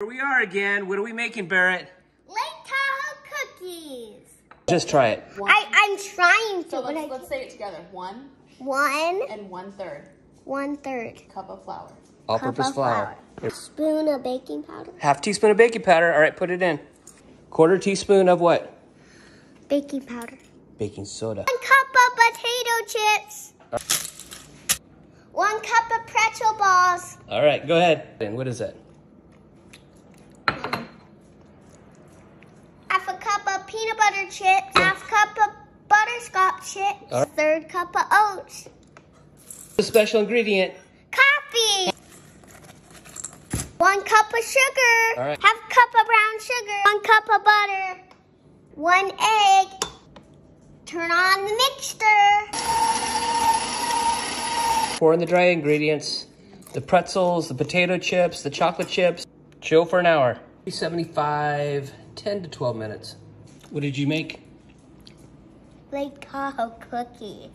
Here we are again. What are we making, Barrett? Lake Tahoe cookies. Just try it. I, I'm trying to, So let's, I, let's say it together. One one, and one third one third cup of flour. All-purpose cup of flour. spoon of baking powder, Half teaspoon of baking powder. All right, put it in. Quarter teaspoon of what? baking powder. Baking soda. One cup of potato chips. One cup of pretzel balls. All right, go ahead. And what is that? Half a cup of peanut butter chips. Half cup of butterscotch chips. Right. Third cup of oats. The special ingredient. Coffee. One cup of sugar. All right. Half cup of brown sugar. One cup of butter. One egg. Turn on the mixture. Pour in the dry ingredients. The pretzels, the potato chips, the chocolate chips. Chill for an hour. 375, 10 to 12 minutes. What did you make? Lake Tahoe cookie.